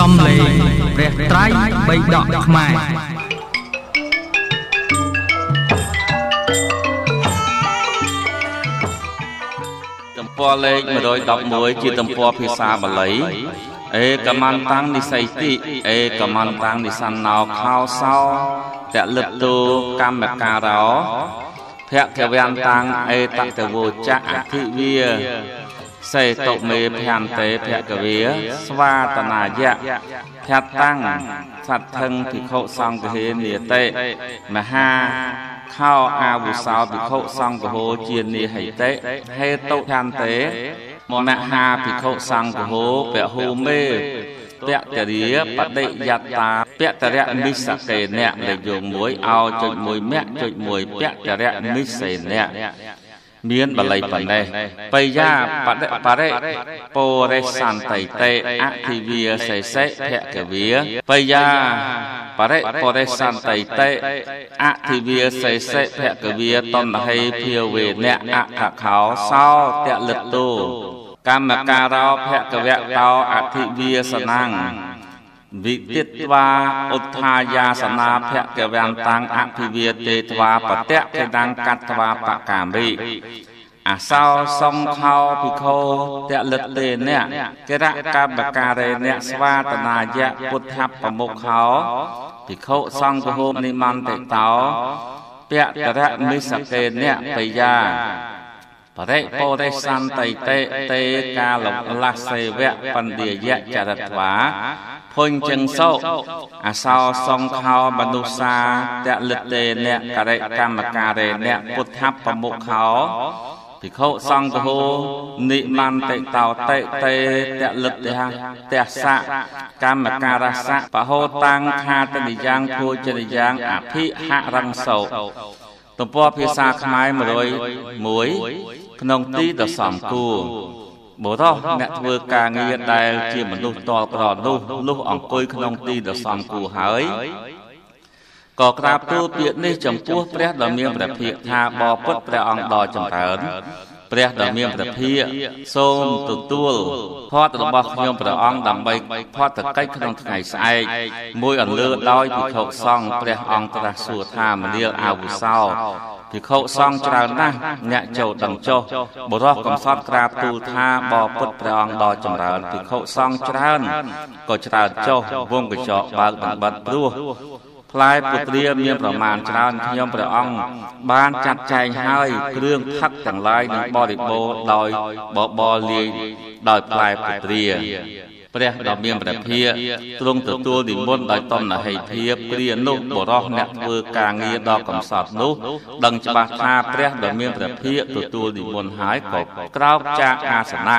សំលេងព្រះត្រៃបិដកខ្មែរទំព័រលេខ111ជាទំព័រភាសាបាលីអេកមន្តាំងនិស័យតិអេកមន្តាំងនិសណ្ណោខោសោតលិតតោកម្មការោភគវន្តាំងអេតតវោចៈអធិវា សេតុមេភន្តេភគវា ស្វាតនាយៈភតតាំងសត្ថឹងភិក្ខុសង្ឃហេនិតេមហាខោអាវុសោភិក្ខុសង្ឃហោជានិហិតេហេតុភន្តេមហាភិក្ខុសង្ឃហោពហុមេពតរិយបដិយត្តាពតរៈមិសកេអ្នកលេខយោងមួយអោចុចមួយមគ្គចុចមួយពតរៈមិសេអ្នក មានបល័យប៉ុណ្ណេះបៃយាបដិបរិពោរិសន្តិតេអធិវាសេសេភគវាបៃយាបរិពោរិសន្តិតេអធិវាសេសេភគវាតនហេភាវេអ្នកអខខោសោតលិតោកម្មការោភគវៈតោអធិវាសនាង វិទិត្វាឧទ្ធាយាសនាភគវន្តាំងអភិវាទេត្វាបតៈកេដាំងកត្វាបកាមិអសោសង្ខោភិក្ខោតលិតទេអ្នកកិរកម្មការេអ្នកស្វាតនាយៈពុទ្ធបមុខោភិក្ខុសង្ឃហូបនិមន្តតោពតរមិសកេអ្នកបយា បរិពោរិសន្តិតេតេកាលលសេវៈបណ្ឌិយៈចរិត្វាភុញចឹងសោអសោសង្ខោមនុស្សាតលិតេអ្នកករិកម្មការេអ្នកពុទ្ធបមុខោភិក្ខុសង្ឃហោនិមន្តតោតេតេតលិតេទស្សៈកម្មការសៈបហោតាំងខាតនិយ៉ាងភោជនិយ៉ាងអភិហរង្សោទំព័រភាសាខ្មែរ101 ក្នុងទីដសំគួរបុរសអ្នកធ្វើការងារដែលជាមនុស្សតលក្រនោះលុះអង្គុយក្នុងទីដ៏សំគួរហើយក៏ក្រាបទូលពាក្យនេះចំពោះព្រះដ៏មានព្រះភិក្ខថាបពុតព្រះអង្គដ៏ចម្រើនព្រះដ៏មានព្រះភិក្ខសូមទទួលផាត់របស់ខ្ញុំព្រះអង្គដើម្បីផាត់តកិច្ចក្នុងថ្ងៃស្អែកមួយអន្លើដោយភិក្ខុសង្ឃព្រះអង្គត្រាស់សួរថាមនាលអាវុសោ ភិក្ខុសង្ឃច្រើនណាស់អ្នកចូលដឹងចុះបរោះកំសត់ក្រាបទូលថាបពុតព្រះអង្គដ៏ចម្រើនភិក្ខុសង្ឃច្រើនក៏ច្រើនចុះវងកញ្ចក់បើកបំបត្តិព្រោះផ្លែពុត្រាមានប្រមាណច្រើនខ្ញុំព្រះអង្គបានចាត់ចែងហើយគ្រឿងផឹកទាំងឡាយនឹងបរិបូរដោយបបរលាយដោយផ្លែពុត្រា ព្រះដ៏មានព្រះភិក្ខទ្រង់ទទួលនិមន្តដោយតណ្ហិភាពគ្រានោះបរោះអ្នកធ្វើការងារដ៏កំសត់នោះដឹងច្បាស់ថាព្រះដ៏មានព្រះភិក្ខទទួលនិមន្តហើយក៏ក្រោកចាកអាសនៈ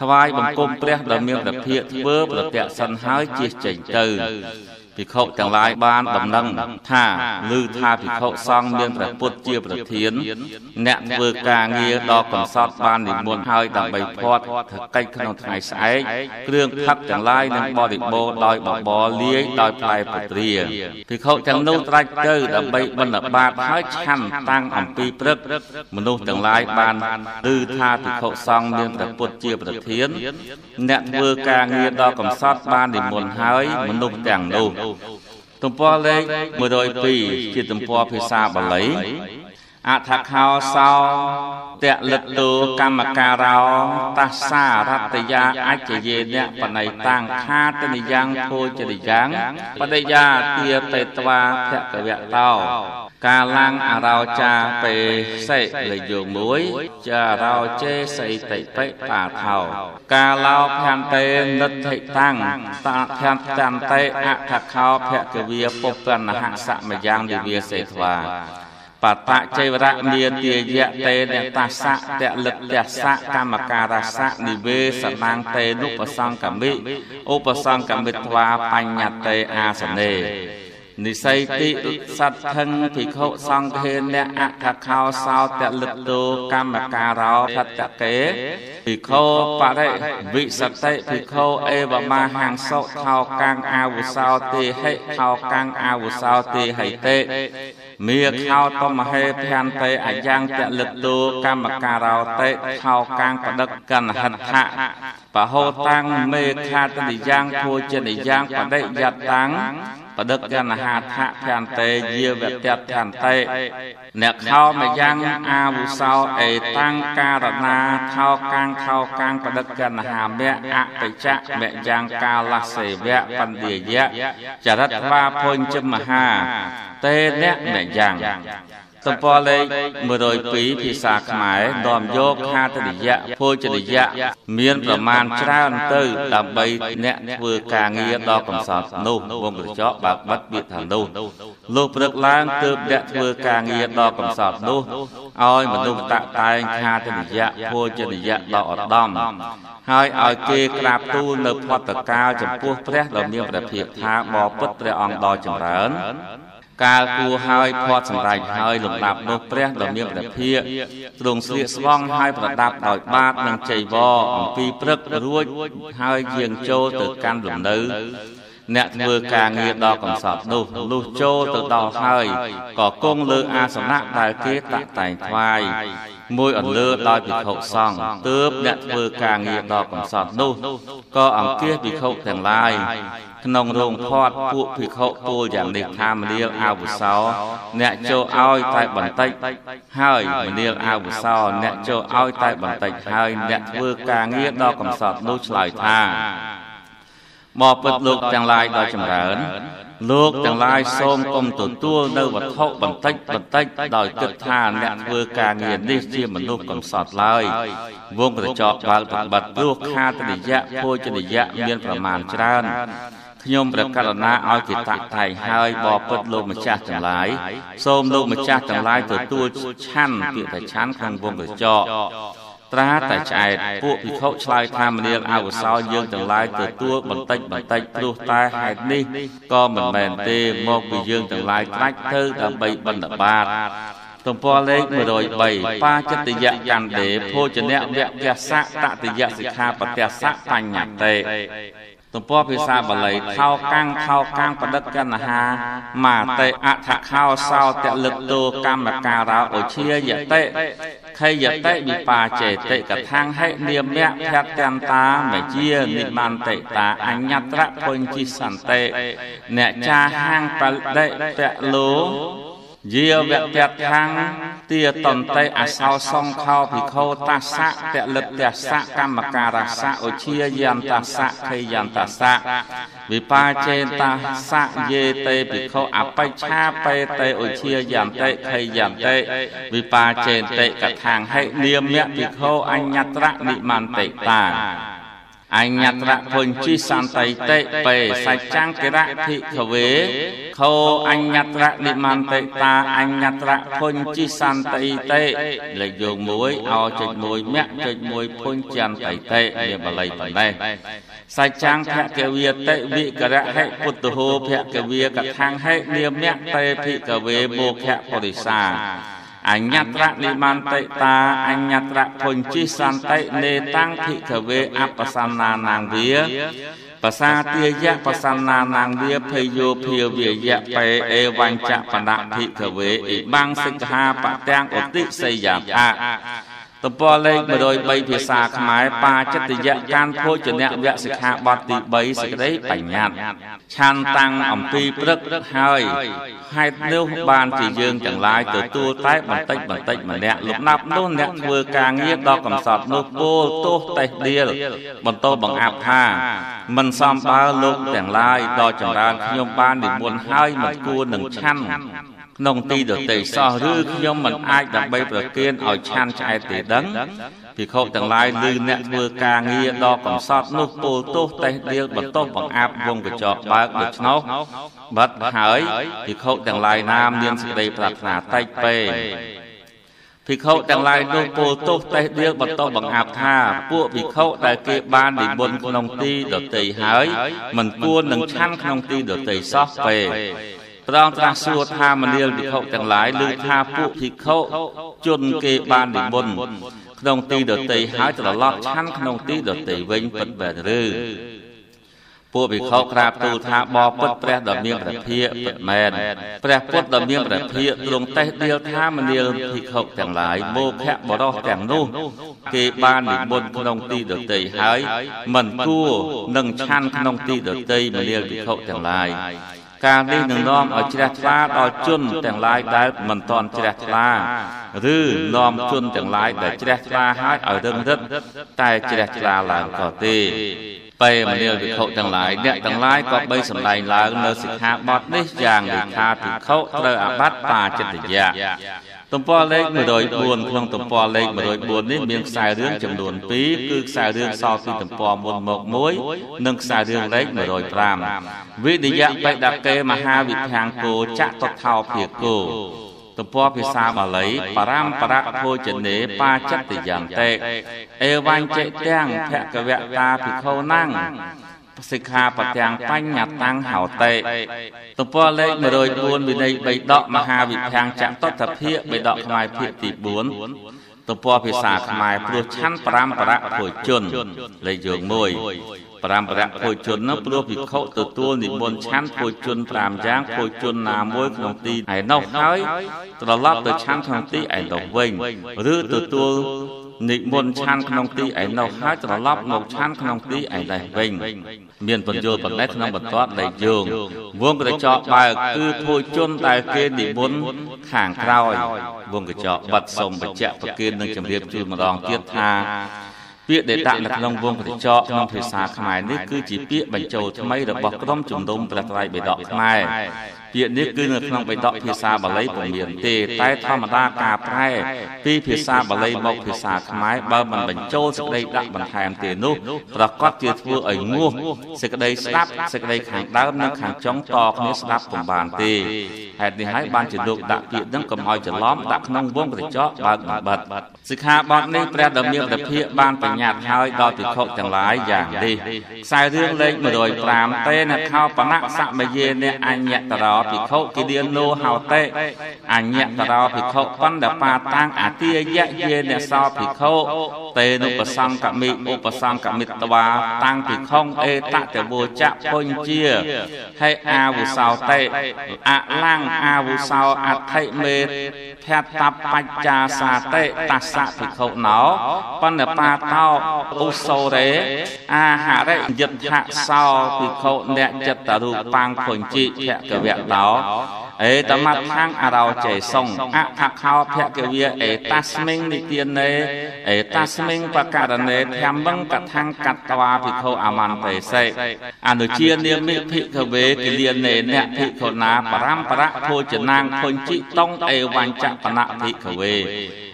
ថ្វាយបង្គំព្រះដ៏មានព្រះភិក្ខធ្វើប្រតិសិនហើយជិះចេញទៅ ភិក្ខុទាំងឡាយបានដំណឹងថាឮថាភិក្ខុសង្ឃមានព្រះពុទ្ធជាប្រធាន អ្នកធ្វើការងារដ៏កំសត់បាននិមន្តហើយដើម្បីផាត់ធ្វើកិច្ចក្នុងថ្ងៃស្អែកគ្រឿងផឹកទាំងឡាយនឹងបរិបូរដោយបបរលាយដោយផ្លែពុត្រាភិក្ខុទាំងនោះត្រាច់ទៅដើម្បីបណ្ឌបាតហើយឆាន់តាំងអំពីព្រឹកមនុស្សទាំងឡាយបានឮថាភិក្ខុសង្ឃមានព្រះពុទ្ធជាប្រធាន អ្នកធ្វើការងារដ៏កំសត់បាននិមន្តហើយមនុស្សទាំងនោះទំព័រលេខ102ជាទំព័រភាសាបាលីអថខោសោតលិតតោកម្មការោតាសារតយាអច្ចយេអ្នកបណៃតាំងខាតនិយ៉ាងភោចរិយ៉ាងបដិយាទាតេត្វាភគវៈតោ កាលាំងអរោចាពេសិលយោមួយចារោចេសីតិបិបាថោកាឡោភន្តេនិទ្ធិតាំងតាភន្តន្តិអថខោភគវាពុពនហសមយ៉ាងវិវាសេធ្វាបតជ័យវរៈមានទាយៈតេនតសៈតលិតសៈកម្មការសៈនិវេសនាងតេនុបសង្កមិឧបសង្កមិត្វាបញ្ញតេអាសនេ និស័យតិសត្ថឹងភិក្ខុសង្ឃេអ្នកអថខោសោតលិតតោកម្មការោផតកេភិក្ខុបរិវិសតិភិក្ខុអេវមហាងសុខោកាំងអាវុសោទេហិខោកាំងអាវុសោទេហិតេមេខោតមហេភន្តេអយ៉ាងតលិតតោកម្មការោតេខោកាំងបដិកណ្ហដ្ឋៈបហោតាំងមេខាតនិយ៉ាងភោជនិយ៉ាងបដិយតាំង បដិកណហាថៈភន្តេយាវតៈភន្តេអ្នកខោមយ៉ាងអាវុសោអេតាំងការណាខោកាំងខោកាំងបដិកណហាមៈអបច្ចៈមយ៉ាងកាលសេវៈបណ្ឌិយៈចរិតវាភុញជមហាតេអ្នកមយ៉ាង ទំព័រលេខ102ភាសាខ្មែរនាំយកខាតនិយៈភោជនិយៈមានប្រមាណច្រើនទៅ ដើម្បីអ្នកធ្វើការងារដល់កំសត់នោះវងកញ្ចក់បើកបិទពាក្យថានោះលោកព្រឹកឡើងទើបអ្នកធ្វើការងារដល់កំសត់នោះឲ្យមនុស្សតាក់តែងខាតនិយៈភោជនិយៈដល់ឧត្តមហើយឲ្យគេក្រាបទូលនៅផតកាលចំពោះព្រះដ៏មានព្រះភិក្ខថាបបពុតព្រះអង្គដ៏ចម្រើន កាលគួរហើយផាត់សម្រេចហើយលំដាប់នោះព្រះដ៏មានព្រះភិក្ខទ្រង់ស្លៀកស្បង់ហើយប្រដាប់ដោយបាតនិងចៃវរអំពីព្រឹករួចហើយយាងចូលទៅកាន់លំនៅអ្នកធ្វើការងារដល់កំសត់នោះលុះចូលទៅដល់ហើយក៏គង់លើអាសនៈដែលគេតាក់តែងថ្វាយមួយអន្លើដោយភិក្ខុសង្ឃទើបអ្នកធ្វើការងារដល់កំសត់នោះក៏អង្គាសភិក្ខុទាំងឡាយ ក្នុងរោងផាត់ពួកភិក្ខុទូលយ៉ាងនេះថាមនាលអាវុសោអ្នកចូលឲ្យតែបន្តិចហើយមនាលអាវុសោអ្នកចូលឲ្យតែបន្តិចហើយអ្នកធ្វើការងារដល់កំសត់នោះឆ្លើយថាបបិទ្ធលោកទាំងឡាយដ៏ចម្រើនលោកទាំងឡាយសូមកុំទទួលនៅវត្ថុបន្តិចបន្តិចដោយគិតថាអ្នកធ្វើការងារនេះជាមនុស្សកំសត់ឡើយវងក្រចកបើកបិទព្រោះខាតនិយៈភោជនិយៈមានប្រមាណច្រើន ខ្ញុំប្រកាសណាឲ្យគេតាក់តែងហើយបបិទ្ធលោកម្ចាស់ទាំងឡាយសូមលោកម្ចាស់ទាំងឡាយទទួលឆាន់ពាក្យថាឆាន់ក្នុងវងកញ្ចក់ត្រាតែឆ្អែតពួកភិក្ខុឆ្លើយថាមនាលអវសោយើងទាំងឡាយទទួលបន្តិចបន្តិចព្រោះតែហេតុនេះក៏មិនមែនទេមកពីយើងទាំងឡាយខ្លាច់ទៅដើម្បីបណ្ឌបាតទំព័រលេខ103បាចិត្តយៈកណ្ដេភោជនៈវៈវសៈតតិយៈសិក្ខាបទសៈបញ្ញតេ ទំព័រភាសាបាលីថោកាំងថោកាំងបដិកណ្ហាមាតេអថខោសោតលិតោកម្មការោឧជាយតិខយតិវិបាចេតិកថាំងហិនាមៈភតន្តាមជានិមន្តិតាអញ្ញត្រពុញ្ជីសន្តិអ្នកចាហាងបលិតៈលោ យាវៈពថាំងទាតន្តិអសោសង្ខោភិក្ខុតាសៈពលិតសៈកម្មការសៈឧជាយន្តសៈខេយន្តសៈវិបាចេតសៈយេតេភិក្ខុអបិច្ឆាបេតេឧជាយន្តិខេយន្តិវិបាចេតិកថាងហិនាមៈភិក្ខុអញ្ញត្រនិមន្តិតា អញ្ញត្រពុញ្ជីសន្តិតិបេសច្ចង្កិរៈភិក្ខវេខោអញ្ញត្រនិមន្តិតាអញ្ញត្រពុញ្ជីសន្តិតិលេខយោង1អចុច1មគ្គចុច1ពុញ្ចន្តិតិមានបល័យប៉ុណ្ណេះសច្ចង្ភគវិតិវិករៈហិពុទ្ធហោភគវិកថាងហិនាមៈតេភិក្ខវេមោខៈបរិសា អញ្ញត្រនិមន្តិតាអញ្ញត្រពុញ្ជីសន្តិនេតាំងភិក្ខវេអបសន្នានាងវាបសាទាយៈបសន្នានាងវាភយោភាវិយៈបេអេវញ្ចបណភិក្ខវេអ៊ីបាំងសិក្ខាបទាំងឧតិសយៈ ទំព័រលេខ103ភាសាខ្មែរបាចិត្តយៈកានភោជនៈវៈសិក្ខាបទទី3សេចក្តីបញ្ញត្តិឆានតាំងអំពីព្រឹកហើយហេតុនោះបានជាយើងទាំងឡាយទទួលតែបន្តិចបន្តិចម្នាក់លំដាប់នោះអ្នកធ្វើការងារដល់កំសត់នោះពោលទោសតេះដៀលបន្តបង្អាប់ថាមិនសមបើលោកទាំងឡាយដ៏ចម្រើនខ្ញុំបាននិមន្តហើយមិនគួរនឹងឆាន់ ក្នុងទីដតីសោះឬខ្ញុំមិនអាចដើម្បីប្រគៀនឲ្យឆាន់ឆ្អែតទេដឹងភិក្ខុទាំងឡាយឮអ្នកធ្វើការងារដ៏កំសត់នោះពោលទោសតេះដៀលបន្ទោសបង្អាប់វងកញ្ចក់បើកដូច្នោះបាត់ហើយភិក្ខុទាំងឡាយណាមានសេចក្តីប្រាថ្នាតិចពេកភិក្ខុទាំងឡាយនោះពោលទោសតេះដៀលបន្តបង្អាប់ថាពួកភិក្ខុដែលគេបាននិមន្តក្នុងទីដតីហើយមិនគួរនឹងឆាន់ក្នុងទីដតីសោះពេក ព្រះអង្គត្រាស់សួរថាមនាលភិក្ខុទាំងឡាយឮថាពួកភិក្ខុជនគេបាននិមន្តក្នុងទីដតីហើយត្រឡប់ឆាន់ក្នុងទីដតីវិញពិតបែរឬពួកភិក្ខុក្រាបទូលថាបបពុតព្រះដ៏មានព្រះភិក្ខពិតមែនព្រះពុទ្ធដ៏មានព្រះភិក្ខទ្រង់តេះដៀលថាមនាលភិក្ខុទាំងឡាយមោខៈបរោះទាំងនោះ គេបាននិមន្តក្នុងទីដតីហើយមិនគួរនឹងឆាន់ក្នុងទីដតីមនាលភិក្ខុទាំងឡាយ ការនេះនឹងនាំឲ្យជ្រះថ្លាដល់ជនទាំងឡាយដែលមិនទាន់ជ្រះថ្លាឬនាំជនទាំងឡាយដែលជ្រះថ្លាហើយឲ្យរឹងរិតតែជ្រះថ្លាឡើងក៏ទេពេលមនាលវិខុទាំងឡាយអ្នកទាំងឡាយក៏បីសម្ដែងឡើងនៅសិក្ខាបទនេះយ៉ាងលិខាភិក្ខុត្រូវអាបត្តិបាចិត្តយៈ ទំព័រលេខ104ក្នុងទំព័រលេខ104នេះមានខ្សែរឿងចំនួន2គឺខ្សែរឿងសល់ពីទំព័រមុនមក1និងខ្សែរឿងលេខ105វិនិយៈបេដកេមហាវិភាំងគោចតុថោភាគោទំព័រភាសាបាលីបរមបរៈភោជនេបាចិត្តយន្តិអេវញ្ចេទាំងភគវតាភិក្ខុណាំង សិក្ខាបទាំងបញ្ញតាំងហោតេទំព័រលេខ104វិន័យ3ដកមហាវិភាំងចតុតភិកបេដកផ្នែកភាគទី4ទំព័រភាសាខ្មែរព្រោះឆាន់បរមបរៈភោជនលេខយោង1ប្រាំបរៈភោជននោះព្រោះភិក្ខុទទួលនិមន្តឆាន់ភោជន5យ៉ាងភោជនណាមួយក្នុងទីឯនោះហើយត្រឡប់ទៅឆាន់ក្នុងទីឯនោះវិញឬទទួល និមន្តឆាន់ក្នុងទីឯនោះហើយត្រឡប់មកឆាន់ក្នុងទីឯនេះវិញមានបញ្យលបណ្ដេះក្នុងបន្ទាត់លេខយោងវងកញ្ចក់បើកគឺភោជនដែលគេនិមន្តខាងក្រោយ វងកញ្ចក់បាត់សុំបញ្ជាក់ប្រគិននឹងជម្រាបជូនម្ដងទៀតថាពាក្យដែលដាក់នៅក្នុងវងកញ្ចក់ក្នុងភាសាខ្មែរនេះគឺជាពាក្យបញ្ចូលថ្មីរបស់ក្រុមជំនុំព្រះត្រៃបិដកខ្មែរ ពាក្យនេះគឺនៅក្នុងបិដកភាសាបាលីពុំមានទេ តែធម្មតាការប្រែ ពីភាសាបាលីមកភាសាខ្មែរបើមិនបញ្ចូលសេចក្តីដាក់បន្ថែមទេនោះប្រកាសជាធ្វើឲ្យងោះសេចក្តីស្ដាប់សេចក្តីខាងដើមនិងខាងចុងតគ្នាស្ដាប់ពុំបានទេហេតុនេះហើយបានជាលោកដាក់ពាក្យនឹងកុំឲ្យច្រឡំដាក់ក្នុងវងកញ្ចក់បើកបំបិតសិក្ខាបទនេះព្រះដ៏មានព្រះភិក្ខបានបញ្ញត្តិហើយដល់ភិក្ខុទាំងឡាយយ៉ាងនេះខ្សែរឿងលេខ105តេនខោបណៈសមយេនអញ្ញតរោភិក្ខុគិលានោហោតេអញ្ញតរោភិក្ខុបណ្ឌបាតាំងអតិយៈយេនសោភិក្ខុតេនុបសង្កមិឧបសង្កមិតវាតាំងភិក្ខុអេតតវោចៈពុញ្ជាហេអាវុសោតេអលੰអាវុសោអថិមេភតបច្ចាសាតេតស្សភិក្ខុណោបណ្ឌបាតោឧសោរេអាហារិយិទ្ធៈសោភិក្ខុអ្នកចិត្តរូបាំងពុញ្ជីភកវៈដោអេតមថាំងអរោចេសុងអថខោភគវិអេតាស្មិងនិទានេ អេតាស្មិងបករណេធម្មងកថាំងកតវាភិក្ខុអមន្តេសេអនុជានាមិភិក្ខវេគិលានេអ្នកភិក្ខុណាបរមបរៈភោចនាងភុញ្ចិតុងអេវញ្ចបណៈភិក្ខវេ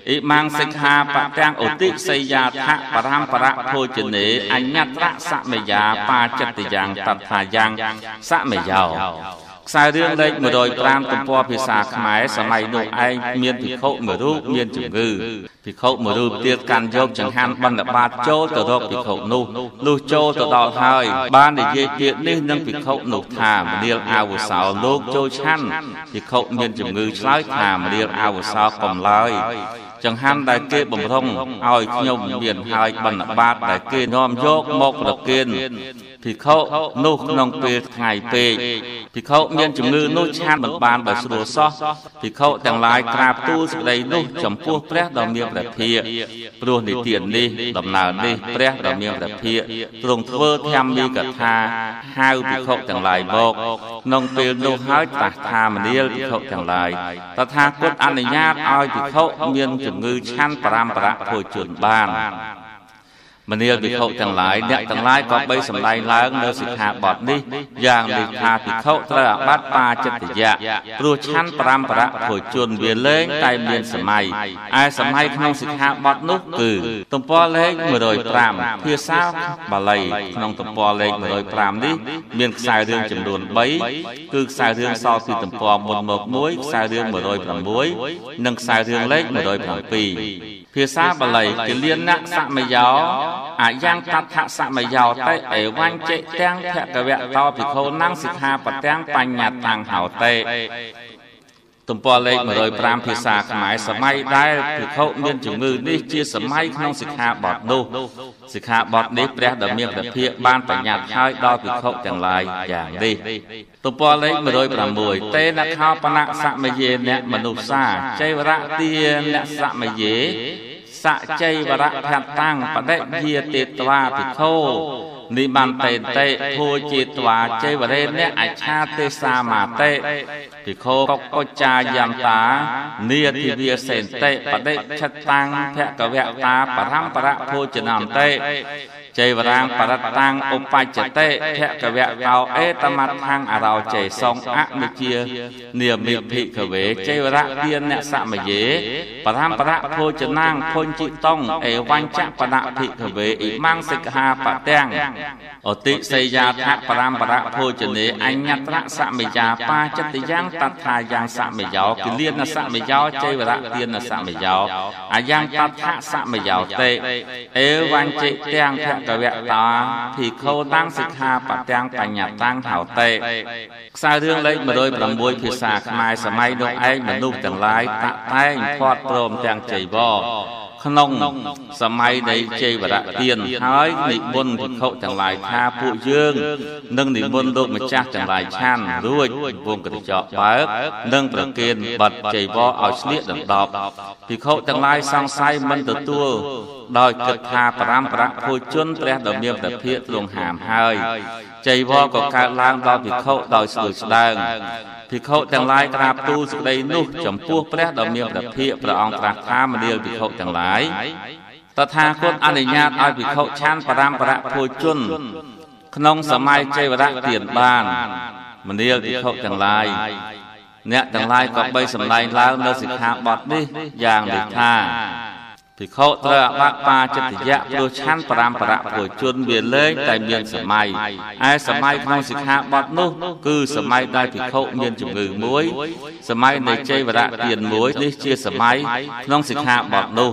អ៊ីម៉ាំងសិក្ខាបទាំងឧតិសយាថបរមបរៈភោជនេអញ្ញត្រៈសមយាបាចិត្តយ៉ាងតថាយ៉ាងសមយោ ខ្សែរឿងលេខ105ទំព័រភាសាខ្មែរសម័យនោះឯងមានភិក្ខុមួយរូបមានជំងឺភិក្ខុមួយរូបទៀតកាន់យកចង្ហាន់បណ្ឌបាតចូលទៅរកភិក្ខុនោះលុះចូលទៅដល់ហើយបាននិយាយពាក្យនេះនឹងភិក្ខុនោះថាមនាលអាវុសោលោកចូលឆាន់ភិក្ខុមានជំងឺឆ្លើយថាមនាលអាវុសោកុំឡើយចង្ហាន់ដែលគេបំរុងឲ្យខ្ញុំមានហើយបណ្ឌបាតដែលគេនាំយកមកប្រគេន ភិក្ខុនោះក្នុងពេលថ្ងៃពេកភិក្ខុមានជំងឺនោះឆានមិនបានដោយស្រួលសោះភិក្ខុទាំងឡាយក្រាបទូលសេចក្តីនោះចំពោះព្រះដ៏មានព្រះភិក្ខព្រោះនិទាននេះដំណើរនេះព្រះដ៏មានព្រះភិក្ខទ្រង់ធ្វើធម្មមីកថាហៅភិក្ខុទាំងឡាយមកក្នុងពេលនោះហើយត្រាស់ថាមនាលភិក្ខុទាំងឡាយតថាគតអនុញ្ញាតឲ្យភិក្ខុមានជំងឺឆាន់បរមបរៈភោជនបាន មនាលភិក្ខុទាំងឡាយអ្នកទាំងឡាយក៏បីសម្ដែងឡើងនៅសិក្ខាបទនេះយ៉ាងនេះថាភិក្ខុត្រូវអាបត្តិបាចិត្តយៈព្រោះឆាន់5បរៈភោជនវាលែងតែមានសម័យឯសម័យក្នុងសិក្ខាបទនោះគឺទំព័រលេខ105ភាសាបាលីក្នុងទំព័រលេខ105នេះមានខ្សែរឿងចំនួន3គឺខ្សែរឿងសល់ពីទំព័រមុនមកមួយខ្សែរឿង106និងខ្សែរឿងលេខ107 ភាសាបាលីគិលានៈសមយោអាយ៉ាងតថសមយោតេអេវញ្ចេទាំងភគវៈតោភិក្ខុណੰសិក្ខាបទាំងបញ្ញតាំងហោតេ ទំព័រលេខ105ភាសាខ្មែរសម័យដែលភិក្ខុមានជំងឺនេះជាសម័យក្នុងសិក្ខាបទនោះសិក្ខាបទនេះព្រះដ៏មានព្រះភិក្ខបានបញ្ញត្តិហើយដល់ភិក្ខុទាំងឡាយយ៉ាងនេះទំព័រលេខ106តេនខោបណៈសមយេអ្នកមនុស្សាចៃវរៈទាអ្នកសមយេសចៃវរៈភតាំងបដិយាទេតវាភិក្ខុ និមន្តេតេភូជាត្វាចេវរេនអច្ឆាទេសាមាតេភិក្ខុកកុចាយន្តានិយតិវិសេនតេបដិឆតាំងភកវៈតាបរំបរៈភោចនន្តេ ចៃវរាងបរតាំងឧបច្ចតិភកវៈកោអេតមត្ថังអរោចេសងអនិជានិមិភិកវេចៃវរៈទានអ្នកសមយេបរំបរៈភោចនាងភុញចិតងអេវញ្ចបណៈភិកវេអ៊ីម៉ាំងសិក្ខាបទាំងអតិសេយាថបរំបរៈភោចនេអញ្ញត្រៈសមយាបាចិត្តយ៉ាងតថាយ៉ាងសមយោគិលានសមយោចៃវរៈទានសមយោអាយ៉ាងតថាសមយោតេអេវញ្ចិទាំងភកវៈតាភិក្ខុតាំងសិក្ខាបទាំងបញ្ញតាំងហៅតេខ្សែរឿងលេខ106ភាសាខ្មែរសម័យនោះឯងមនុស្សទាំងឡាយតាក់តែងផាត់ព្រមទាំងចៃវរ ក្នុងសម័យនៃជ័យវរៈទានហើយនិមន្តភិក្ខុទាំងឡាយថាពួកយើងនឹងនិមន្តលោកម្ចាស់ទាំងឡាយឆានរួចវងកញ្ចក់បើកនិងប្រគេនបတ်ជ័យវរឲ្យស្លៀកដណ្ដប់ភិក្ខុទាំងឡាយសង្ស័យមិនទទួលដោយគិតថាបរមប្រភោជនព្រះដ៏មានព្រះភិក្ខទ្រង់ហាមហើយ ចៃវរក៏កើតឡើងដល់ភិក្ខុដោយស្ដួយស្ដើងភិក្ខុទាំងឡាយក្រាបទូលសេចក្តីនោះ ចំពោះព្រះដ៏មានព្រះភិក្ខព្រះអង្គត្រាស់ថាមនាលភិក្ខុទាំងឡាយតថាគតអនុញ្ញាតឲ្យភិក្ខុឆានបរមប្រភោជន ក្នុងសម័យចៃវរៈទានបានមនាលភិក្ខុទាំងឡាយអ្នកទាំងឡាយក៏បីសម្ដែងឡើងនៅសិក្ខាបទនេះយ៉ាងដូចថា ភិក្ខុត្រូវអបបាចិត្តយៈព្រោះឆាន់បរមបរៈពុជនវាលែងតែមានសម័យឯសម័យក្នុងសិក្ខាបទនោះ គឺសម័យដែលភិក្ខុមានជំងឺមួយ សម័យនៃជ័យវរៈទានមួយនេះជាសម័យក្នុងសិក្ខាបទនោះ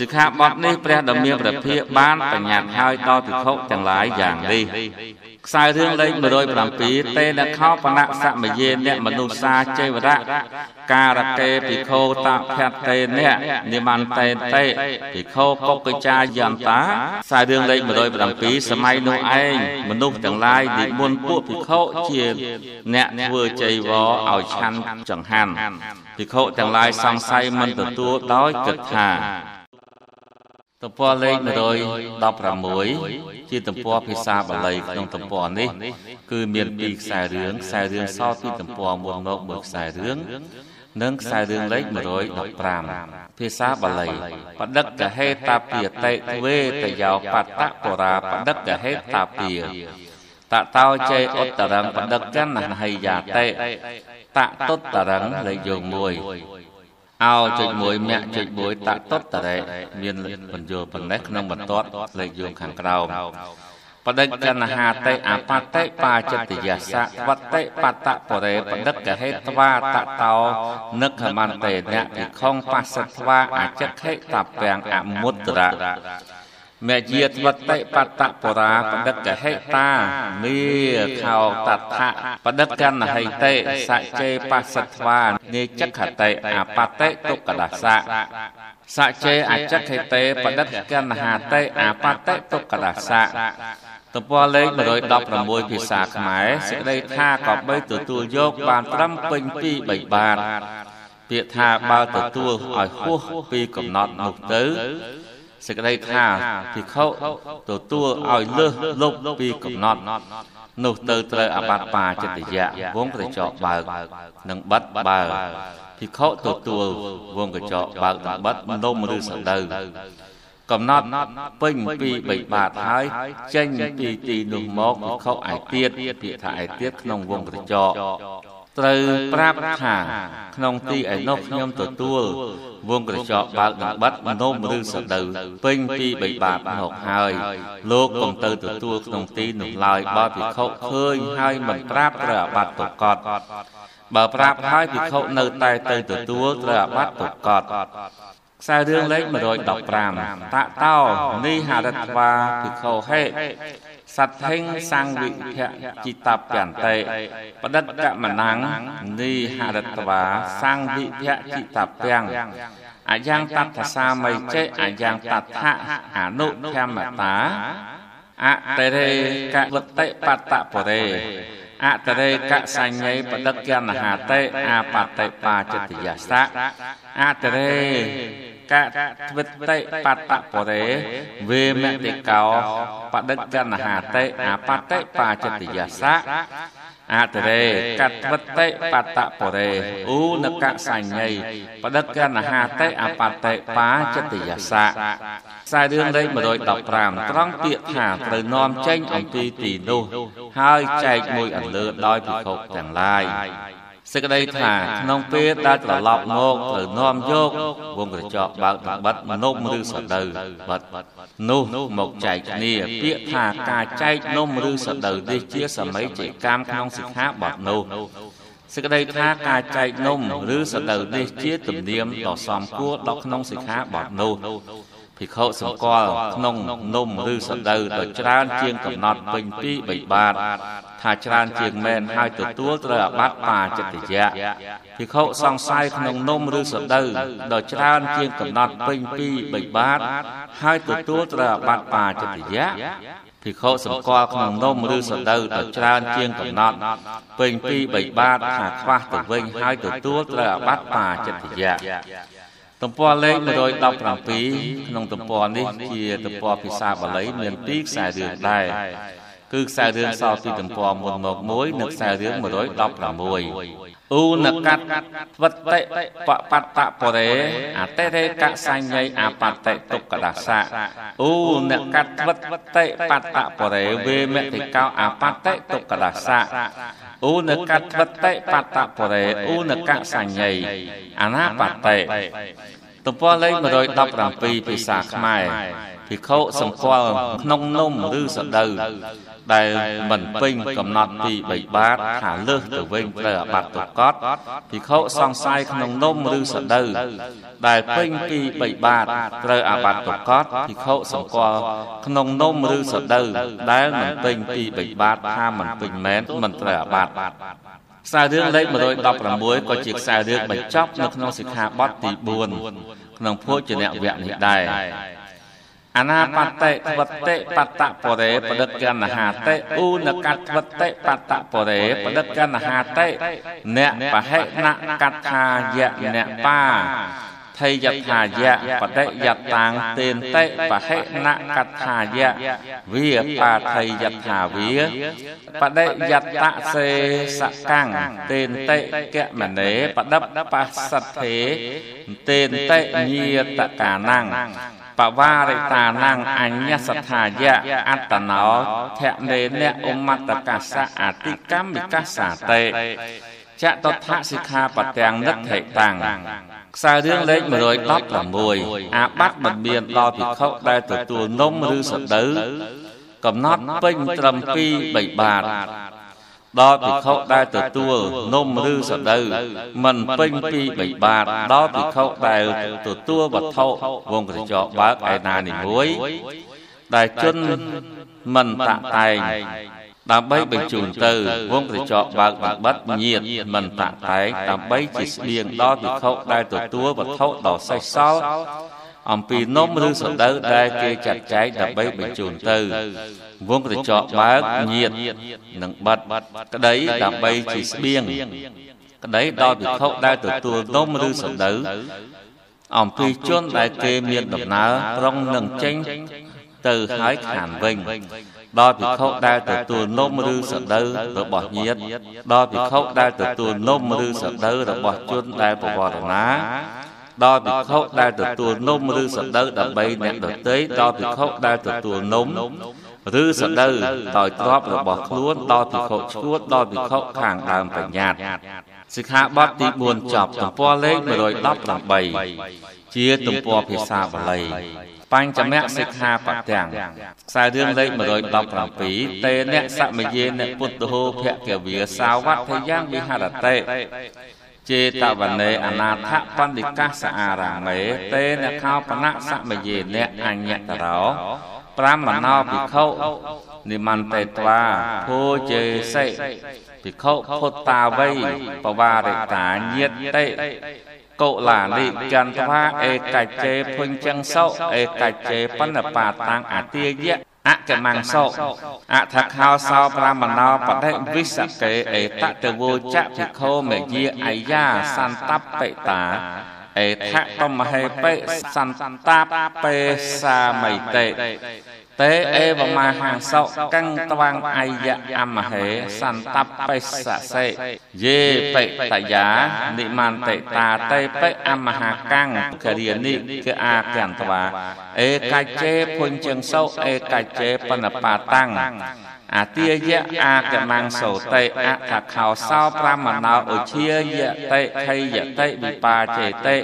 សិក្ខាបទនេះព្រះដ៏មានព្រះភិក្ខបានបញ្ញត្តិឲ្យដល់ភិក្ខុទាំងឡាយយ៉ាងនេះ ខ្សែរឿងលេខ107តេនខោបណៈសមយេអ្នកមនុស្សាចេវរៈការកេភិក្ខុតភតេអ្នកនិមន្តេតេភិក្ខុកុកចាយន្តាខ្សែរឿងលេខ107សម័យនោះឯងមនុស្សទាំងឡាយនិមន្តពួកភិក្ខុជាអ្នកធ្វើចៃវរឲ្យឆាន់ចង្ហាន់ភិក្ខុទាំងឡាយសង្ស័យមិនទទួលដោយគិតថា ទំព័រលេខ116ជាទំព័រភាសាបាលីក្នុងទំព័រនេះ គឺមានពីរខ្សែរឿងខ្សែរឿងសល់ពីទំព័រមុនមកមួយខ្សែរឿងនិងខ្សែរឿងលេខ115ភាសាបាលីបដិកហេតាពាតេទ្វេតយោបតបរាបដិកហេតាពាតតោចេឧត្តរងបដិកណហៃយាតេតតុត្តរងលេខយក1 អោចុច1មាក់ចុច1តតតរេមានបញ្យលប៉ុណ្ណេះក្នុងបន្ទាត់លេខយោងខាងក្រោមបដិកណហាតេអបតេបាចិត្តយសៈវតេបតៈបរេបដិកហេតវាតតោនឹកខមន្តេអ្នកភិក្ខុបស្សធ្វាអចិខេតពាំងអមុត្រៈ មេយាទវតិបតពរាបដិកហេតានីខោតថៈបដិកណហិតេសច្ចេបស្សធ្វានេចខតេអបតេទុក្កដាសៈសច្ចេអចខិតេបដិកណហាតេអបតេទុក្កដាសៈទំព័រលេខ116ភាសាខ្មែរសេចក្តីថាក៏បីទទួលយកបានត្រឹមពេញពី3បាតពាក្យថាបើទទួលឲ្យហួសពីកំណត់នោះទៅ សេចក្តីថាភិក្ខុទទួលឲ្យលើសលប់ពីកំណត់នោះទៅត្រូវអបត្តបាចិត្តយៈវងកញ្ចក់បើកនិងបិទបើភិក្ខុទទួលវងកញ្ចក់បើកនិងបិទនំឬសដៅកំណត់ពេញពី3បាតហើយចេញពីទីនោះមកភិក្ខុឯទៀតពាក្យថាឯទៀតក្នុងវងកញ្ចក់ ត្រូវប្រាប់ថាក្នុងទីឯនោះខ្ញុំទទួល វងក្រចកបើកនឹងបិទនំឬសដៅពេញពីបីបាតមកហើយ លោកកុំទៅទទួលក្នុងទីនោះឡើយបើភិក្ខុឃើញហើយមិនប្រាប់ត្រូវអាបត្តិទុកតបើប្រាប់ហើយភិក្ខុនៅតែទៅទទួលត្រូវអាបត្តិទុកត ខ្ខ្សែរឿងលេខ115តាតោនិហរិតវាភិក្ខុហេសទ្ធិងសង្វិភៈចិតពន្តិបដិតកមណងនិហរិតវាសង្វិភៈចិតពាំងអាយ៉ាងតតសាមីចេអាយ៉ាងតថៈអនុធម្មតាអតិរេកវតិបតពរេអតរេកសញ្ញេបដិកណហតេអាបតិបាចិត្តយសៈអតរេ កទ្វិតិបតពរេវេមតិកោបដិកណហតេអាបតិបាចិត្តយសៈអតរេកត្វតិបតពរេឧនកសញ្ញៃបដិកណហាតិអបតិបាចិត្តយសៈខ្សែរឿងលេខ115ត្រង់ពាក្យថាត្រូវនាំចេញអំពីទីនោះ ហើយចែកមួយអន្លើដោយភិក្ខុទាំងឡាយ សេចក្តីថាក្នុងពេលដែលត្រឡប់មកត្រូវនាំយកវងក្រចកបើកទឹកបិទនំឬសដៅបិទនោះមកចែកគ្នាពាក្យថាការចែកនំឬសដៅនេះជាសម័យជាកម្មក្នុងសិក្ខាបទនោះសេចក្តីថាការចែកនំឬសដៅនេះជាទំនៀមដ៏សមគួរដល់ក្នុងសិក្ខាបទនោះ ភិក្ខុសម្គាល់ក្នុងនំឬសដៅដ៏ច្រើនជាងកំណត់ពេញពី3បាតថាច្រើនជាងមែនហើយទទួលត្រូវអាបត្តិបាចិត្តយៈភិក្ខុសង្ស័យក្នុងនំឬសដៅដ៏ច្រើនជាងកំណត់ពេញពី3បាតហើយទទួលត្រូវអាបត្តិបាចិត្តយៈភិក្ខុសម្គាល់ក្នុងនំឬសដៅដ៏ច្រើនជាងកំណត់ពេញពី3បាតថាខ្វះទៅវិញហើយទទួលត្រូវអាបត្តិបាចិត្តយៈ ទំព័រលេខ117ក្នុងទំព័រនេះជាទំព័រភាសាបាលីមានពីរខ្សែរឿងដែរគឺខ្សែរឿងសល់ពីទំព័រមុនមកមួយនិងខ្សែរឿង116ឧណកតវតិបបតពរេអតិរេកសញ្ញៃអបតិទុក្កដាសៈឧណកតវតិបតពរេវេមតិកោអបតិទុក្កដាសៈ ឧណកតវតិបតពរេឧណកសញ្ញៃអនាបតិទំព័រលេខ117ភាសាខ្មែរភិក្ខុសម្គាល់ក្នុងនំឬសដៅ ដែលមិនពេញកំណត់ពី3បាតថាលើសទៅវិញត្រូវអាបត្តិទុកតភិក្ខុសង្ស័យក្នុងនំឬសដៅដែលពេញពី3បាតត្រូវអាបត្តិទុកតភិក្ខុសម្គាល់ក្នុងនំឬសដៅដែលមិនពេញពី3បាតថាមិនពេញមែនមិនត្រូវអាបត្តិខ្សែរឿងលេខ116ក៏ជាខ្សែរឿងបញ្ចប់នៅក្នុងសិក្ខាបទទី4ក្នុងភោជនៈវគ្គនេះដែរ អនាបតិវតិបតពរេបដិកណហាតិឧនកតវតិបតពរេបដិកណហាតិអ្នកបហិណកថាយៈអ្នកបាថៃយថាយៈបដិយតាងតេនតិបហិណកថាយៈវាបាថៃយថាវាបដិយតសេសកាំងតេនតិកមនេបដិបសទ្ធេតេនតិញាតកានੰប វារិតានាំងអញ្ញសថាយៈអត្តណោធនេនៈឧមត្តកសៈអតិកម្មវិកសាតេចតថសិក្ខាបទាំងនិដ្ឋិតាំងខ្សែរឿងលេខ116អាបត្តិមិនមានដល់ភិក្ខុដែលទទួលនំឬសដៅកំណត់ពេញត្រឹម2 3បាត ដល់ភិក្ខុដែលទទួលនំឬសដៅមិនពេញពី3បាតដល់ភិក្ខុដែលទទួលវត្ថុវងក្រចកបើកឯណានីមួយដែលជន់មិនតាក់តែងដើម្បីបញ្ជូនទៅវងក្រចកបើកបង្បិទញាតមិនតាក់តែងដើម្បីជាស្បៀងដល់ភិក្ខុដែលទទួលវត្ថុដ៏សេសសល់ អំពីនំឬសដៅដែលគេចាត់ចែងដើម្បីបញ្ជូនទៅ វងក្រចកបើកញាតនិងបិទក្តីដើម្បីជាស្បៀងក្តីដល់វិខុដែលទទួលនំឬសដៅអំពីជនដែលគេមានដំណើរប្រុងនឹងចេញទៅហើយខាងវិញដល់ភិក្ខុដែលទទួលនំឬសដៅរបស់ញាតដល់ភិក្ខុដែលទទួលនំឬសដៅរបស់ជនដែលបវរណា ដល់ភិក្ខុដែលទទួលនំឬសដៅដើម្បីអ្នកដទៃដល់ភិក្ខុដែលទទួលនំឬសដៅដោយទ្របរបស់ខ្លួនដល់ភិក្ខុឈួតដល់ភិក្ខុខាងដើមបញ្ញត្តិសិក្ខាបទទី4ចប់ទំព័រលេខ118ជាទំព័រភាសាបាលីបញ្ចមៈសិក្ខាបទាំងខ្សែរឿងលេខ117តេអ្នកសមយេនពុទ្ធហោភគវាសាវត្ថយ៉ាងវិហរតេ ចេតវនេអនាថបណ្ឌិកាសអារាមេតេនខោបណៈសមយេអ្នកអញ្ញតរោប្រាមណោភិក្ខុនិមន្តេត្វាភោជេសិភិក្ខុពុទ្តាវៃបវារិតាញាតតេកុលានិចន្ទវាឯកច្ចេភុញ្ចឹងសោឯកច្ចេបណ្ឌបាតាំងអទាយៈ អកមង្សោអថខោសោប្រមណោបដិវិសកេអេតតវោចភិក្ខុមេយាអាយាសន្តបិតាអេថតមហេបិសន្តបេសាមិតេ តេអេវមហាសោកੰតវាងអាយៈអមហេសន្តបិសសេយេបិតយានិមន្តេតាតេបិអមហាកੰករិយនិកអាកន្តវាអេកច្ចេពុញ្ជឹងសោអេកច្ចេបនបាតាំងអាទាយៈអាកមង្សោតេអថខោសោប្រមណោឧជាយតេខៃយតេវិបាចេតេ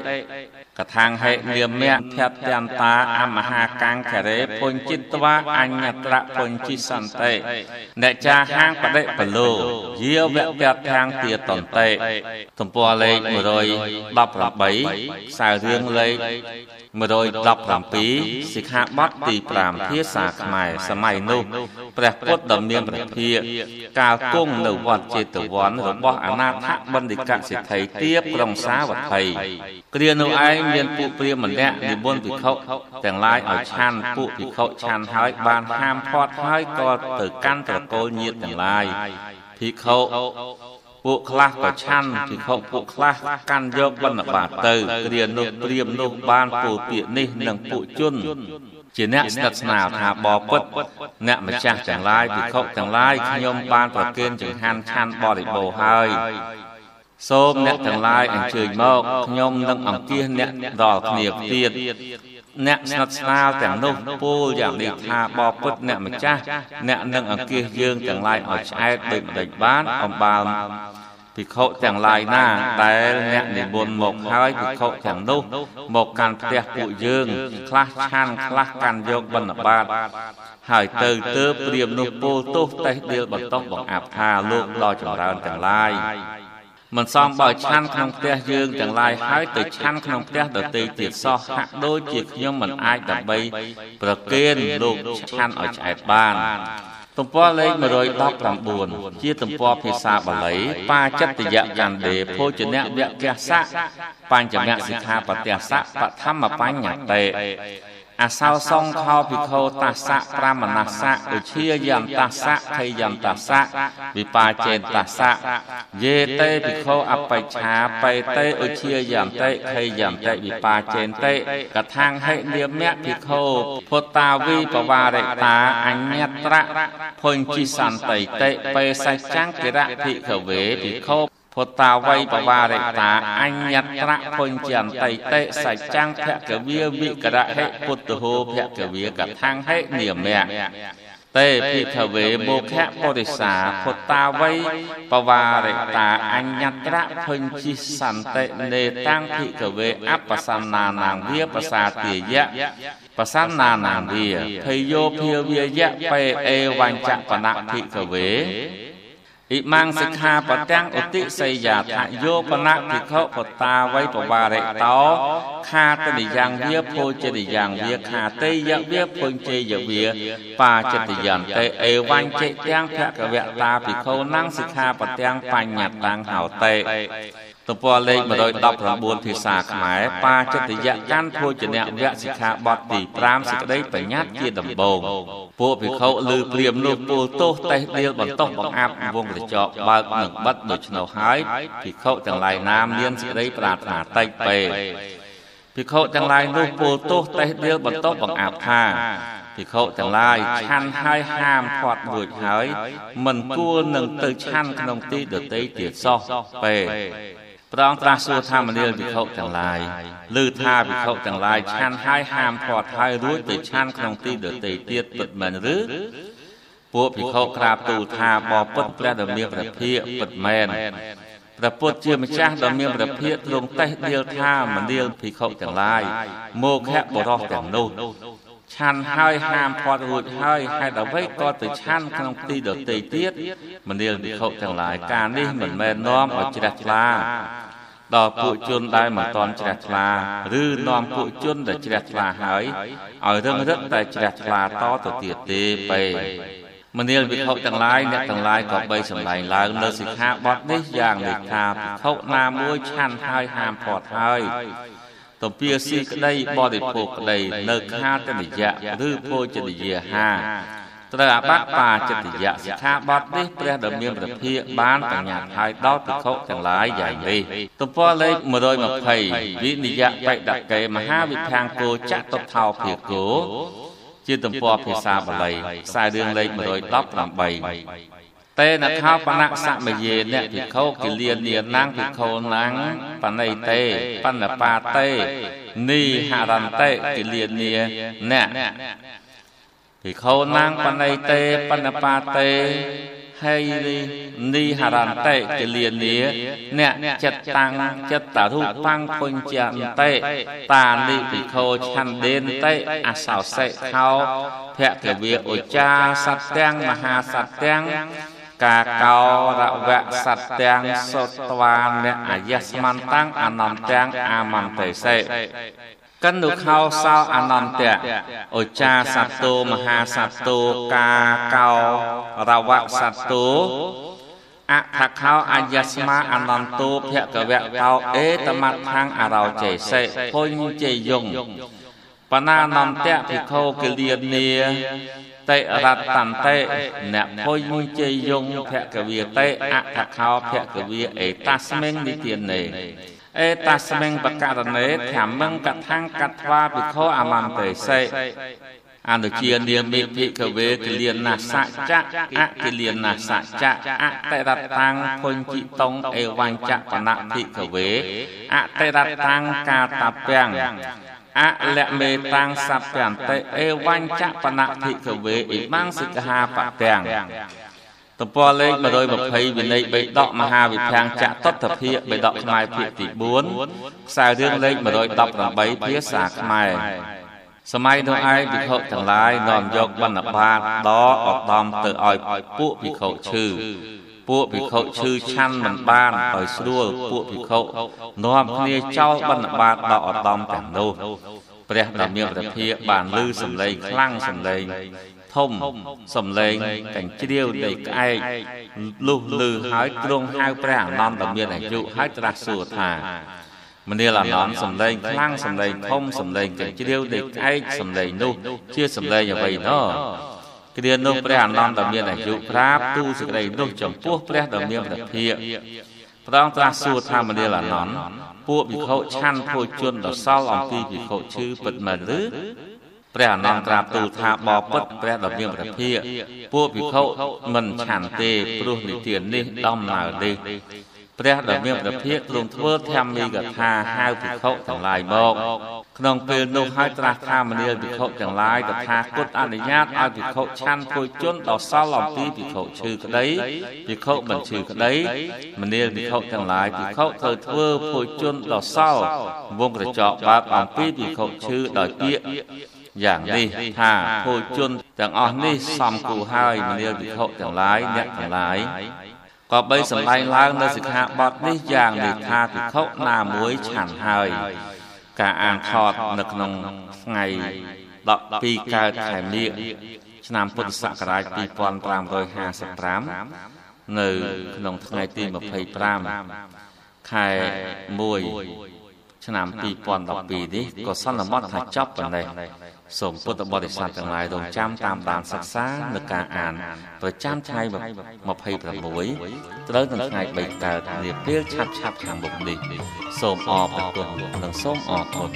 កថាងហេនាមៈភតយន្តាអមហាកង្ករេពុញ្ចិតវាអញ្ញត្រៈពុញ្ចិសន្តិអ្នកចាហាងបដិបលោយាវៈពតាំងទាតន្តិទំព័រលេខ118ខ្សែរឿងលេខ 117សិក្ខាបទទី5ភាសាខ្មែរសម័យនោះព្រះពុទ្ធដ៏មានព្រះភិក្ខកាលគង់នៅវត្តចេតវ័នរបស់អនាថបណ្ឌិកសិទ្ធិទាបក្រុងសាវត្ថីគ្រានោះឯងមានពួកព្រាហ្មណ៍ម្នាក់និមន្តភិក្ខុទាំងឡាយឲ្យឆាន់ពួកភិក្ខុឆាន់ហើយបានហាមផាត់ហើយក៏ទៅកាន់ត្រកូលញាតិទាំងឡាយភិក្ខុ ពួកខ្លះក៏ឆាន់ភិក្ខុពួកខ្លះកាន់យកបណ្ឌបាតទៅគ្រានោះព្រាមនោះបានពូពាកនេះនឹងពួកជន ជាអ្នកស្និទ្ធស្នាលថាបបពុតអ្នកម្ចាស់ទាំងឡាយភិក្ខុទាំងឡាយខ្ញុំបានប្រគេនចង្ហាន់ឆាន់បរិបូរហើយសូមអ្នកទាំងឡាយអញ្ជើញមកខ្ញុំនឹងអង្គាសអ្នករាល់គ្នាទៀត អ្នកស្និទ្ធស្នាលទាំងនោះពោលយ៉ាងនេះថាបបពុតអ្នកម្ចាស់អ្នកនឹងអង្គាសយើងទាំងឡាយឲ្យឆ្អែតដូចម្ដេចបានអំបាលភិក្ខុទាំងឡាយណាដែលអ្នកនិមន្តមកហើយភិក្ខុទាំងនោះ មកកាន់ផ្ទះពួកយើង ខ្លះឆានខ្លះកាន់យកបណ្ឌបាតហើយទៅទើបព្រាមនោះពោលទោសតេះដៀលបន្តបង្អាប់ថាលោកដ៏ចម្រើនទាំងឡាយ មិនសមបើឆាន់ក្នុងផ្ទះយើងទាំងឡាយហើយទៅឆាន់ក្នុងផ្ទះដទៃទៀតសោះហាក់ដូចជាខ្ញុំមិនអាចដើម្បីប្រគេនលោកឆាន់ឲ្យឆ្អែតបានទំព័រលេខ119ជាទំព័រភាសាបាលីបាចិត្តយៈកណ្ដេភោជនៈវគ្គសៈបញ្ចមៈសិក្ខាបទសៈបឋមបញ្ញតេ អសោសង្ខោភិក្ខុតស្សៈប្រមនស្សៈឧជាយន្តស្សៈខេយន្តស្សៈវិបាចេតស្សៈយេតេភិក្ខុអបិច្ឆាបេតេឧជាយន្តិខេយន្តិវិបាចេតេកថាងហិនាមៈភិក្ខុពុទ្តាវិបវារិតាអញ្ញត្រៈភុញ្ជីសន្តិតេបេសច្ចង្កិរៈភិក្ខវេភិក្ខុ ពុទ្តាវៃបវារិតាអញ្ញត្រៈពុញ្ញន្តិតេសច្ចੰភគវាវិករហិពុទ្ធហោភគវាកថាំងហិនិមៈតេភិក្ខវេមោខៈបរិសាពុទ្តាវៃបវារិតាអញ្ញត្រៈពុញ្ញសន្តិនេតាំងភិក្ខវេអបសន្នានាងវាប្រសាទាយៈបសន្នានាងវាភយោភាវាយៈបេអេវញ្ចបណៈភិក្ខវេ អ៊ីម៉ាំងសិក្ខាបទាំងឧតិសេយាថយោបណៈភិក្ខុបតាវៃបវារិតោខាតនិយ៉ាងវាភោជនិយ៉ាងវាខាទេយវាភុញ្ជេយវាបាចិត្តយន្តិអេវញ្ចិទាំងភគវតាភិក្ខុណាំងសិក្ខាបទាំងបញ្ញតាំងហោតេ ទំព័រលេខ119ភាសាខ្មែរបាចិត្តយៈកាន់ភោជនៈវៈសិក្ខាបទទី5សេចក្តីបញ្ញត្តិជាដំបូងពួកភិក្ខុឮព្រាមនោះពោលទោសតេះដៀលបន្តបង្អាប់វងកញ្ចក់បើកនឹងបិទដូច្នោះហើយភិក្ខុទាំងឡាយណាមានសេចក្តីប្រាថ្នាតិចពេភិក្ខុទាំងឡាយនោះពោលទោសតេះដៀលបន្តបង្អាប់ថាភិក្ខុទាំងឡាយឆាន់ហើយហាមផាត់រួចហើយមិនគួរនឹងទៅឆាន់ក្នុងទីដតីទៀតសោះពេ ព្រះអង្គត្រាស់សួរថាមនាលភិក្ខុទាំងឡាយឮថាភិក្ខុទាំងឡាយឆាន់ហើយហាមធាត់ហើយរួចទៅឆាន់ក្នុងទីដទៃទៀតពិតមែនឬពួកភិក្ខុក្រាបទូលថាបបពុតព្រះដ៏មានព្រះភិក្ខពិតមែនព្រះពុទ្ធជាម្ចាស់ដ៏មានព្រះភិក្ខទ្រង់តេះដៀលថាមនាលភិក្ខុទាំងឡាយមកខៈបរោះទាំងនោះ ឆាន់ហើយហាមផាត់រួចហើយហេតុអ្វីក៏ទៅឆាន់ក្នុងទីដទៃទៀតមនាលភិក្ខុទាំងឡាយការនេះមិនមែននាំឲ្យជ្រះថ្លាដល់ពួកជនដែលមិនទាន់ជ្រះថ្លាឬនាំពួកជនដែលជ្រះថ្លាហើយឲ្យរឹងរឹកតែជ្រះថ្លាតទៅទៀតទេពេមនាលវិខុទាំងឡាយអ្នកទាំងឡាយក៏បីសម្ដែងឡើងនៅសិក្ខាបទនេះយ៉ាងនេះថាវិខុណាមួយឆាន់ហើយហាមផាត់ហើយ ទំពាស៊ីក្តីបរិភោគក្តី នៅខាតនិយៈឬភោជនីយាហាត្រូវអបបាចិត្តយៈសិក្ខាបទនេះព្រះដ៏មានព្រះភិក្ខបានបញ្ញត្តិឲ្យដល់ភិក្ខុទាំងឡាយយ៉ាងនេះទំព័រលេខ120វិនិយៈបិដកេមហាវិភាំងគោចតុថោភិក្ខុជាទំព័រភាសាបាលីខ្សែរឿងលេខ118 តេនខោបណសមយេអ្នកភិក្ខុគិលានានាងភិក្ខុណាងបណៃតេបណ្ណបាតេនីហរន្តេគិលានាអ្នកភិក្ខុណាងបណៃតេបណ្ណបាតេហើយនីហរន្តេគិលានាអ្នកចិត្តតាំងចិត្តរូបាំងពុញ្ញន្តេតានិភិក្ខុឆន្ទេនតេអសោសេខោភគវិឧចាសត្ទាំងមហាសត្ទាំង កាកោរវៈសត្ទាំងសុតវានអយស្មន្តាំងអនន្ទាំងអាមន្តេសេកិនុខោសោអនន្តៈឧចាសត្តោមហាសត្តោកាកោរវៈសត្តោអថខោអយស្មាអនន្តោភគវៈកោអេតមត្ថាំងអរោចេសេពុញ្ជយងបណានន្តៈភិក្ខុគិលានី តេរតន្តេអ្នកពុញ្ជយងភគវាតេអថខោភគវាអេតស្មិងនិទានេអេតាស្មិងបករណេធម្មងកថាំងកត្វាភិក្ខុអមន្តេសេអនុជានាមិភិក្ខវេគលានសច្ចៈអគលានសច្ចៈអតិរតាំងពុញ្ចិតុងអេវញ្ចបណភិក្ខវេអតិរតាំងកាតពាំង អលមេតាំងសព្យន្តិអេវញ្ចបណភិក្ខវេអ៊ីបាំងសិក្ខាបទាំងទំព័រលេខ120វិន័យបេដកមហាវិភាំងចតុតភិបេដកខ្មែរភាគទី4ខ្សែរឿងលេខ118ភាសាខ្មែរសម័យនោះឯងភិក្ខុទាំងឡាយនាំយកបណ្ឌបាតដ៏ឧត្តមទៅឲ្យពួកភិក្ខុឈឺ ពួកភិក្ខុឈឺឆាន់មិនបានឲ្យស្រួលពួកភិក្ខុនាំគ្នាចោលបណ្ឌបាតដ៏ឧត្តមទាំងនោះព្រះដ៏មានព្រះភិក្ខបានលឺសំឡេងខ្លាំងសំឡេងធំសំឡេងកញ្ជ្រៀវនៃក្អែកលុះលឺហើយទ្រង់ហៅព្រះអនន្តដ៏មានអាយុហើយត្រាស់សួរថាមនាលអនន្តសំឡេងខ្លាំងសំឡេងធំសំឡេងកញ្ជ្រៀវនៃក្អែកសំឡេងនោះ ជាសំឡេងអ្វីណោ គ្រានោះព្រះអនន្តដ៏មានអាយុប្រាប់ទូលសេចក្តីនោះចំពោះព្រះដ៏មានព្រះភិក្ខព្រះអង្គត្រាស់សួរថាមនាលអនន្តពួកភិក្ខុឆាន់ភោជនដល់សល់អំពីភិក្ខុឈឺពិតមែនឬព្រះអនន្តក្រាបទូលថាបបិទ្ធព្រះដ៏មានព្រះភិក្ខពួកភិក្ខុមិនឆាន់ទេព្រោះនិទាននេះដំណើរនេះ ព្រះដ៏មានព្រះភិក្ខទ្រង់ធ្វើធម្មីកថាហៅភិក្ខុទាំងឡាយមកក្នុងពេលនោះហើយត្រាស់ថាមនាលភិក្ខុទាំងឡាយតថាគតអនុញ្ញាតឲ្យភិក្ខុឆាន់ធ្វើជនដល់សល់អំពីភិក្ខុឈឺក្តីភិក្ខុមិនឈឺក្តីមនាលភិក្ខុទាំងឡាយភិក្ខុត្រូវធ្វើធ្វើជនដល់សល់វងក្រចកបាបអំពីភិក្ខុឈឺដោយពាក្យយ៉ាងនេះថាភោជនទាំងអស់នេះសំគូហើយមនាលវិខុទាំងឡាយអ្នកទាំងឡាយ ក៏បីសម្ដែងឡើងនៅសិក្ខាបទនេះយ៉ាងនេះថាវិខុណាមួយឆាន់ហើយ ការអានខតនៅក្នុងថ្ងៃ12កើតខែមិញឆ្នាំពុទ្ធសករាជ2555នៅក្នុងថ្ងៃទី25ខែ1ឆ្នាំ2012នេះក៏សន្មតថាចប់ប៉ុណ្ណេះ សូមពុទ្ធបរិស័ទទាំងឡាយរងចាំតាមដានសិក្សានៅការអាន ប្រចាំថ្ងៃ26ត្រូវនៅថ្ងៃ3កើតនាពេលឆាប់ឆាប់ខាងមុខនេះ សូមអរគុណនិងសូមអរគុណ